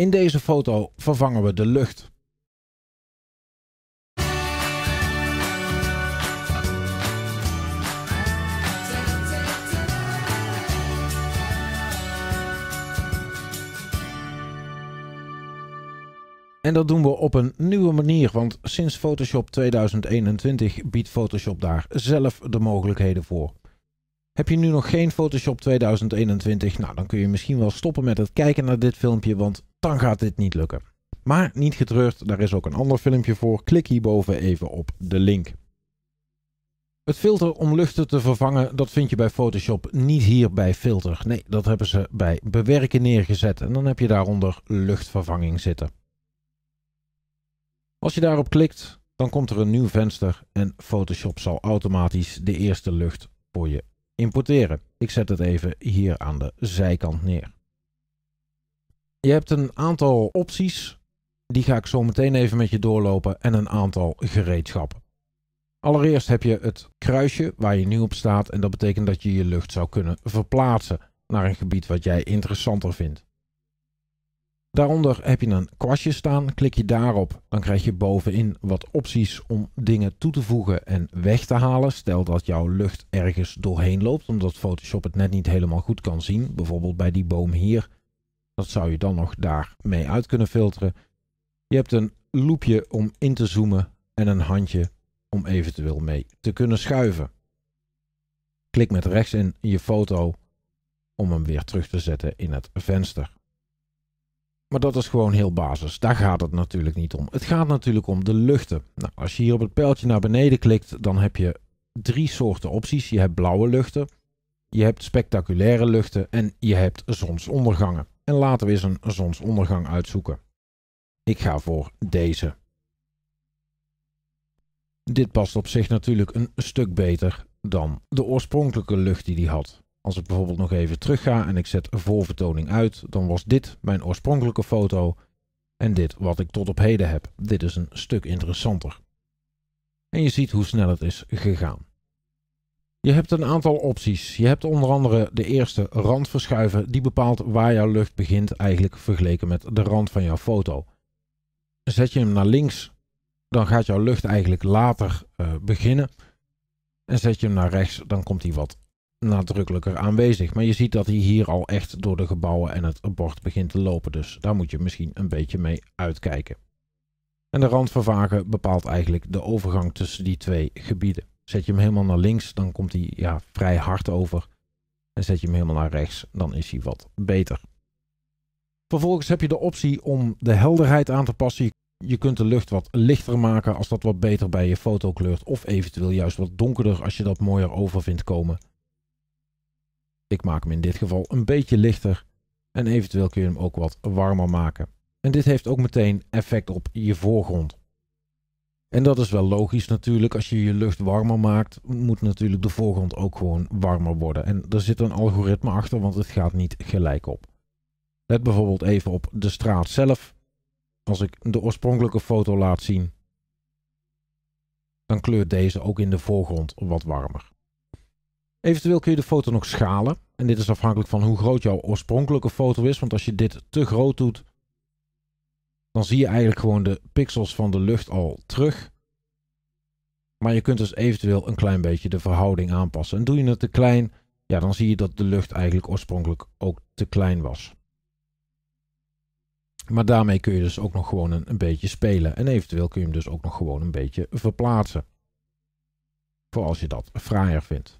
In deze foto vervangen we de lucht. En dat doen we op een nieuwe manier, want sinds Photoshop 2021 biedt Photoshop daar zelf de mogelijkheden voor. Heb je nu nog geen Photoshop 2021? Nou, dan kun je misschien wel stoppen met het kijken naar dit filmpje, want dan gaat dit niet lukken. Maar niet getreurd, daar is ook een ander filmpje voor. Klik hierboven even op de link. Het filter om luchten te vervangen, dat vind je bij Photoshop niet hier bij filter. Nee, dat hebben ze bij bewerken neergezet en dan heb je daaronder luchtvervanging zitten. Als je daarop klikt, dan komt er een nieuw venster en Photoshop zal automatisch de eerste lucht voor je importeren. Ik zet het even hier aan de zijkant neer. Je hebt een aantal opties, die ga ik zo meteen even met je doorlopen, en een aantal gereedschappen. Allereerst heb je het kruisje waar je nu op staat en dat betekent dat je je lucht zou kunnen verplaatsen naar een gebied wat jij interessanter vindt. Daaronder heb je een kwastje staan. Klik je daarop, dan krijg je bovenin wat opties om dingen toe te voegen en weg te halen. Stel dat jouw lucht ergens doorheen loopt, omdat Photoshop het net niet helemaal goed kan zien. Bijvoorbeeld bij die boom hier. Dat zou je dan nog daarmee uit kunnen filteren. Je hebt een loopje om in te zoomen en een handje om eventueel mee te kunnen schuiven. Klik met rechts in je foto om hem weer terug te zetten in het venster. Maar dat is gewoon heel basis. Daar gaat het natuurlijk niet om. Het gaat natuurlijk om de luchten. Nou, als je hier op het pijltje naar beneden klikt, dan heb je drie soorten opties. Je hebt blauwe luchten, je hebt spectaculaire luchten en je hebt zonsondergangen. En laten we eens een zonsondergang uitzoeken. Ik ga voor deze. Dit past op zich natuurlijk een stuk beter dan de oorspronkelijke lucht die hij had. Als ik bijvoorbeeld nog even terug ga en ik zet voorvertoning uit, dan was dit mijn oorspronkelijke foto en dit wat ik tot op heden heb. Dit is een stuk interessanter. En je ziet hoe snel het is gegaan. Je hebt een aantal opties. Je hebt onder andere de eerste rand verschuiven, die bepaalt waar jouw lucht begint, eigenlijk vergeleken met de rand van jouw foto. Zet je hem naar links, dan gaat jouw lucht eigenlijk later uh, beginnen. En zet je hem naar rechts, dan komt hij wat nadrukkelijker aanwezig. Maar je ziet dat hij hier al echt door de gebouwen en het bord begint te lopen. Dus daar moet je misschien een beetje mee uitkijken. En de rand vervagen bepaalt eigenlijk de overgang tussen die twee gebieden. Zet je hem helemaal naar links, dan komt hij ja, vrij hard over. En zet je hem helemaal naar rechts, dan is hij wat beter. Vervolgens heb je de optie om de helderheid aan te passen. Je kunt de lucht wat lichter maken als dat wat beter bij je foto kleurt. Of eventueel juist wat donkerder als je dat mooier over vindt komen. Ik maak hem in dit geval een beetje lichter en eventueel kun je hem ook wat warmer maken. En dit heeft ook meteen effect op je voorgrond. En dat is wel logisch natuurlijk. Als je je lucht warmer maakt, moet natuurlijk de voorgrond ook gewoon warmer worden. En er zit een algoritme achter, want het gaat niet gelijk op. Let bijvoorbeeld even op de straat zelf. Als ik de oorspronkelijke foto laat zien, dan kleurt deze ook in de voorgrond wat warmer. Eventueel kun je de foto nog schalen. En dit is afhankelijk van hoe groot jouw oorspronkelijke foto is. Want als je dit te groot doet, dan zie je eigenlijk gewoon de pixels van de lucht al terug. Maar je kunt dus eventueel een klein beetje de verhouding aanpassen. En doe je het te klein, ja, dan zie je dat de lucht eigenlijk oorspronkelijk ook te klein was. Maar daarmee kun je dus ook nog gewoon een, beetje spelen. En eventueel kun je hem dus ook nog gewoon een beetje verplaatsen. Voor als je dat fraaier vindt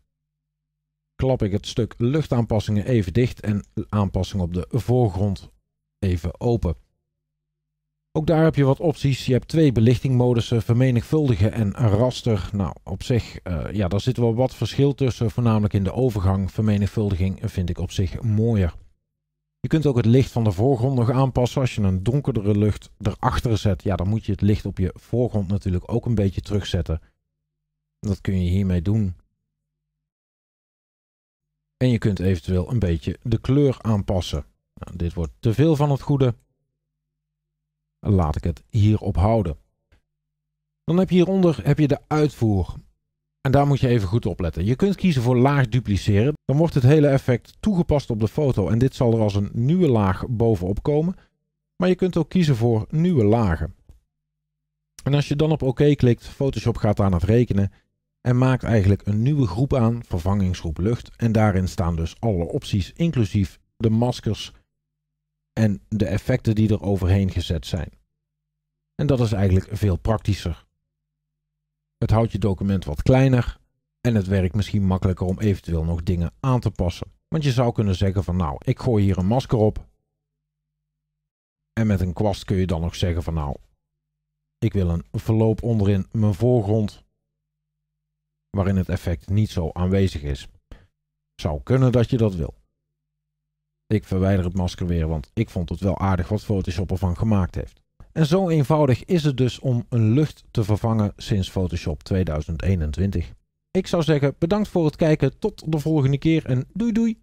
klap ik het stuk luchtaanpassingen even dicht en aanpassing op de voorgrond even open. Ook daar heb je wat opties. Je hebt twee belichtingmodussen, vermenigvuldigen en raster. Nou, op zich, uh, ja, daar zit wel wat verschil tussen, voornamelijk in de overgang. Vermenigvuldiging vind ik op zich mooier. Je kunt ook het licht van de voorgrond nog aanpassen. Als je een donkerdere lucht erachter zet, ja, dan moet je het licht op je voorgrond natuurlijk ook een beetje terugzetten. Dat kun je hiermee doen. En je kunt eventueel een beetje de kleur aanpassen. Nou, dit wordt te veel van het goede. Laat ik het hierop houden. Dan heb je hieronder heb je de uitvoer. En daar moet je even goed op letten. Je kunt kiezen voor laag dupliceren. Dan wordt het hele effect toegepast op de foto. En dit zal er als een nieuwe laag bovenop komen. Maar je kunt ook kiezen voor nieuwe lagen. En als je dan op oké klikt, Photoshop gaat aan het rekenen en maakt eigenlijk een nieuwe groep aan, vervangingsgroep lucht. En daarin staan dus alle opties, inclusief de maskers en de effecten die er overheen gezet zijn. En dat is eigenlijk veel praktischer. Het houdt je document wat kleiner en het werkt misschien makkelijker om eventueel nog dingen aan te passen. Want je zou kunnen zeggen van nou, ik gooi hier een masker op. En met een kwast kun je dan nog zeggen van nou, ik wil een verloop onderin mijn voorgrond. Waarin het effect niet zo aanwezig is. Zou kunnen dat je dat wil. Ik verwijder het masker weer, want ik vond het wel aardig wat Photoshop ervan gemaakt heeft. En zo eenvoudig is het dus om een lucht te vervangen sinds Photoshop 2021. Ik zou zeggen bedankt voor het kijken, tot de volgende keer en doei doei!